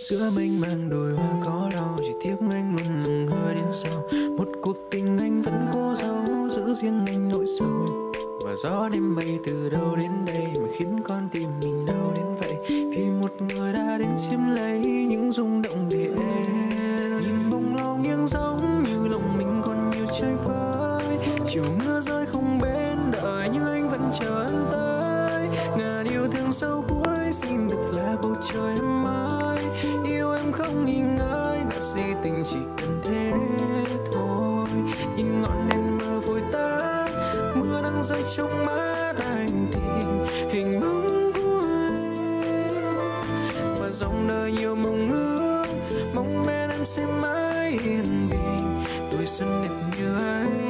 giữa mênh mang đồi hoa có đau, chỉ tiếc anh luôn lặng hứa đến sau một cuộc tình anh vẫn cố giấu, giữ riêng anh nỗi sầu. Và gió đêm bay từ đâu đến đây mà khiến con tim mình đau đến vậy? Vì một người đã đến chiếm lấy những rung động về em. Nhìn bông lau nghiêng giống như lòng mình còn nhiều chơi vơi chiều mưa rơi không bên, đợi nhưng anh vẫn chờ anh tới. Ngàn yêu thương sâu cuối, xin được là bầu trời em tình chỉ cần thế thôi. Nhìn ngọn đèn mưa vội tắt, mưa đang rơi trong mắt anh thì hình bóng của em và dòng đời nhiều mong ước, mong bên em sẽ mãi yên bình. Tuổi xuân đẹp như ấy